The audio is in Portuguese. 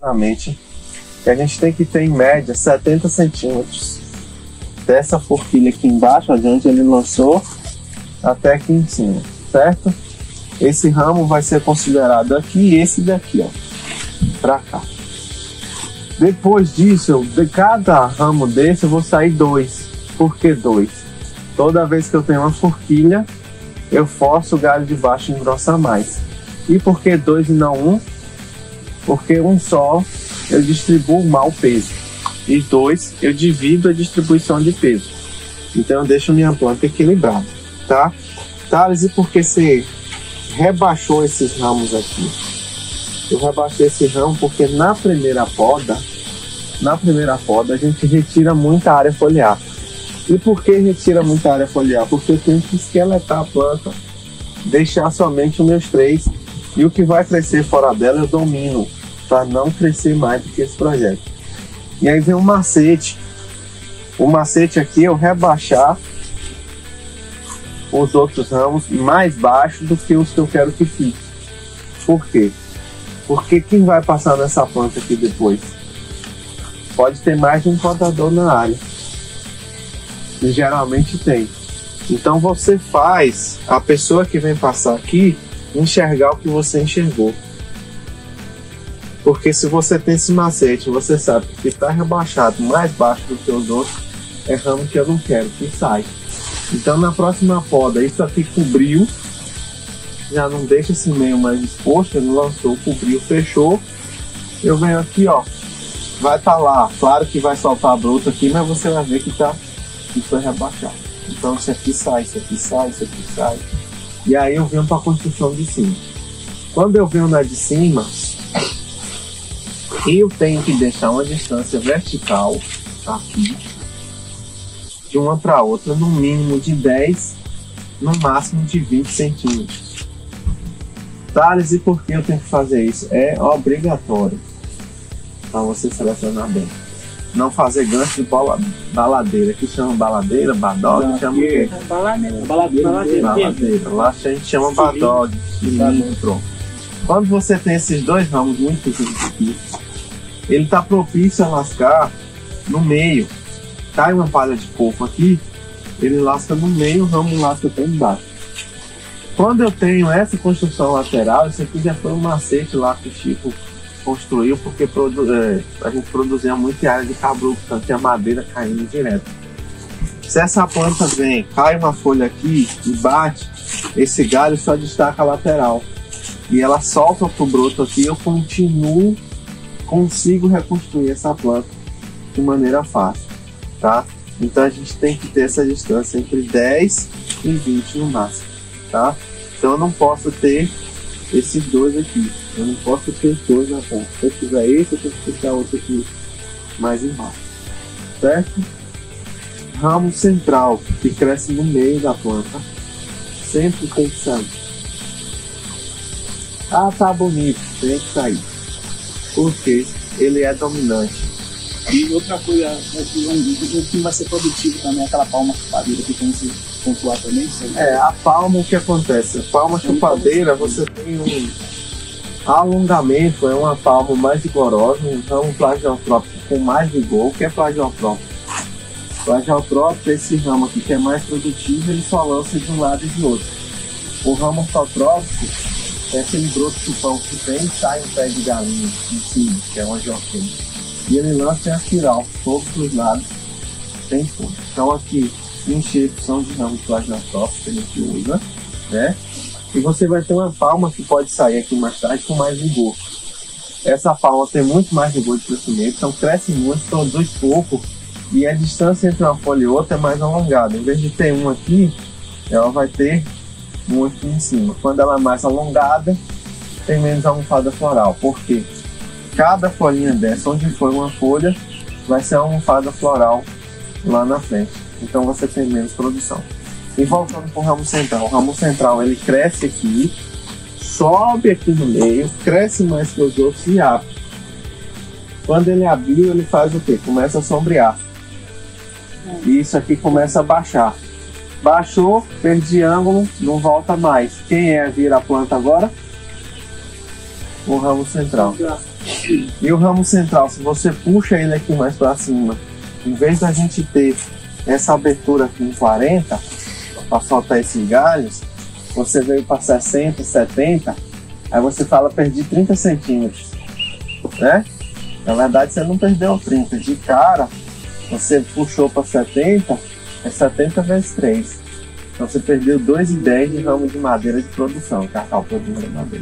Exatamente. Que a gente tem que ter em média 70 centímetros dessa forquilha aqui embaixo, onde ele lançou, até aqui em cima, certo? Esse ramo vai ser considerado aqui e esse daqui, ó, pra cá. Depois disso, de cada ramo desse eu vou sair dois. Por que dois? Toda vez que eu tenho uma forquilha, eu forço o galho de baixo engrossar mais. E por que dois e não um? Porque um só eu distribuo mal o peso. E dois, eu divido a distribuição de peso. Então eu deixo minha planta equilibrada, tá? Thales, e por que você rebaixou esses ramos aqui? Eu rebaixei esse ramo porque na primeira poda, na primeira poda a gente retira muita área foliar. E por que retira muita área foliar? Porque eu tenho que esqueletar a planta, deixar somente os meus três e o que vai crescer fora dela eu domino para não crescer mais do que esse projeto. E aí vem um macete. O macete aqui é eu rebaixar os outros ramos mais baixos do que os que eu quero que fique. Por quê? Porque quem vai passar nessa planta aqui depois? Pode ter mais de um plantador na área. E geralmente tem. Então você faz a pessoa que vem passar aqui enxergar o que você enxergou. Porque se você tem esse macete, você sabe que está rebaixado mais baixo do que os outros, é ramo que eu não quero, que sai. Então na próxima poda, isso aqui cobriu, já não deixa esse meio mais exposto, ele lançou, cobriu, fechou. Eu venho aqui, ó, vai estar tá lá, claro que vai soltar a bruta aqui, mas você vai ver que tá, que foi rebaixado. Então isso aqui sai, isso aqui sai, isso aqui sai. E aí eu venho para a construção de cima. Quando eu venho na de cima, eu tenho que deixar uma distância vertical aqui de uma para outra no mínimo de 10, no máximo de 20 centímetros. Thales, e por que eu tenho que fazer isso? É obrigatório para você selecionar bem. Não fazer gancho de bola, baladeira, que chama baladeira, badog, chama o quê? Baladeira, baladeira, baladeira. baladeira. Lá a gente chama badog, pronto. Quando você tem esses dois ramos muito pequenos aqui, ele está propício a lascar no meio. Cai uma palha de coco aqui, ele lasca no meio, o ramo lasca até embaixo. Quando eu tenho essa construção lateral, isso aqui já foi um macete lá que o Chico construiu, porque produ é, a gente produzia muita área de cabruco, então tinha madeira caindo direto. Se essa planta vem, cai uma folha aqui e bate, esse galho só destaca a lateral. E ela solta pro broto aqui, eu continuo consigo reconstruir essa planta de maneira fácil, tá? Então a gente tem que ter essa distância entre 10 e 20 no máximo, tá? Então eu não posso ter esses dois aqui, eu não posso ter dois na ponta. Se eu tiver esse, eu tenho que puxar outro aqui mais embaixo, certo? Ramo central, que cresce no meio da planta, sempre tem que sair. Ah, tá bonito, tem que sair porque ele é dominante. E outra coisa, o que vai ser produtivo também é aquela palma chupadeira que tem que pontuar também? É, a palma o que acontece? A palma chupadeira você tem um alongamento, é uma palma mais vigorosa, então um plagiotrópico com mais vigor. O que é plagiotrópico? Plagiotrópico é esse ramo aqui que é mais produtivo, ele só lança de um lado e de outro. O ramo ortotrópico é aquele broto chupão que tem sai um pé de galinha em cima, que é uma joquinha. E ele lança em espiral, todos os lados, tem fundo. Então aqui, enxerção de ramos plasmatópicos que a gente usa, né? E você vai ter uma palma que pode sair aqui mais tarde com mais vigor. Essa palma tem muito mais vigor de crescimento, então cresce muito, produz pouco e a distância entre uma folha e outra é mais alongada. Em vez de ter uma aqui, ela vai ter muito em cima. Quando ela é mais alongada, tem menos almofada floral. Por quê? Cada folhinha dessa, onde for uma folha, vai ser uma almofada floral lá na frente. Então você tem menos produção. E voltando para o ramo central. O ramo central ele cresce aqui, sobe aqui no meio, cresce mais que os outros e abre. Quando ele abriu, ele faz o quê? Começa a sombrear. E isso aqui começa a baixar. Baixou, perdi ângulo, não volta mais. Quem é vira a planta agora? O ramo central. E o ramo central, se você puxa ele aqui mais para cima, em vez da gente ter essa abertura aqui em 40, para soltar esses galhos, você veio para 60, 70, aí você fala, perdi 30 centímetros, né? Na verdade, você não perdeu 30. De cara, você puxou para 70, é 70 vezes 3. Então você perdeu 2,10 de ramo de madeira de produção, cacau produzindo madeira.